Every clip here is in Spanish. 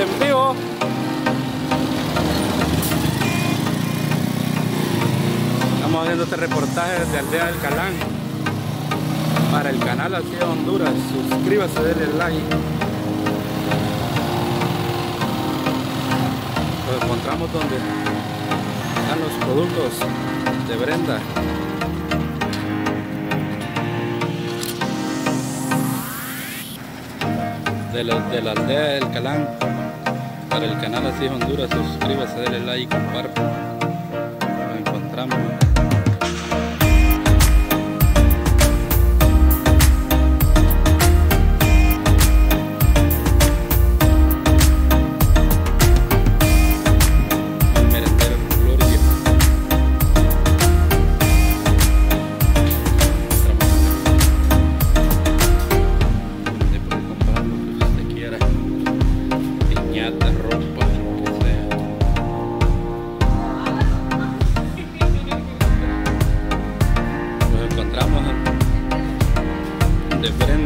en vivo. Estamos haciendo este reportaje desde Aldea del Calán para el canal Así de Honduras. Suscríbase, denle like. Nos encontramos donde están los productos de Brenda. De la, de la aldea del Calán para el canal Así de Honduras. Suscríbase, denle like comparte.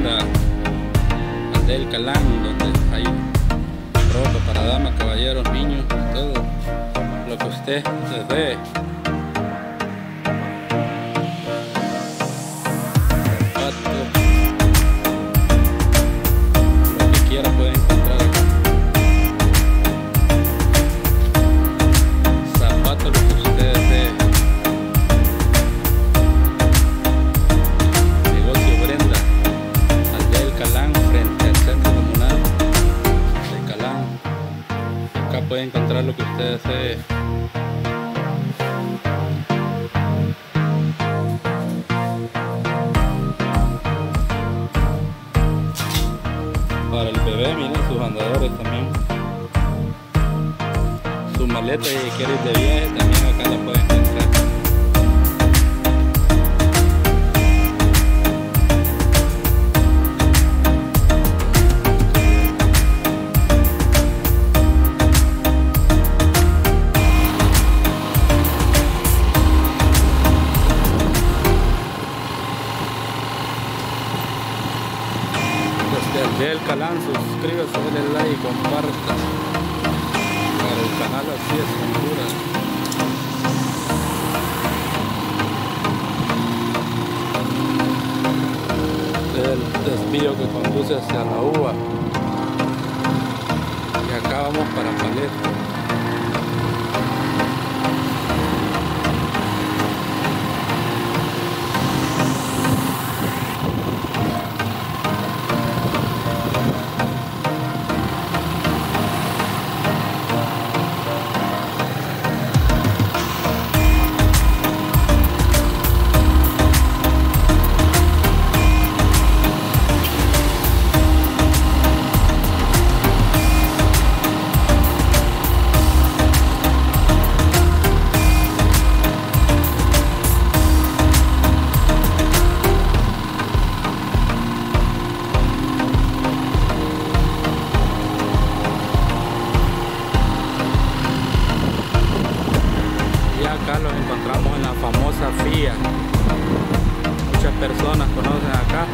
Al del Calán, donde hay ropa para damas, caballeros, niños, todo lo que usted desee. Zapatos, lo que quiera puede puede encontrar lo que usted desee. Para el bebé, miren sus andadores también. Su maleta y quiere ir de viaje también acá la puede encontrar. El Calán, suscríbase, denle like y comparta. Para el canal así es Honduras. El desvío que conduce hacia la uva. Y acá vamos para Paleta. acá los encontramos en la famosa FIA. Muchas personas conocen acá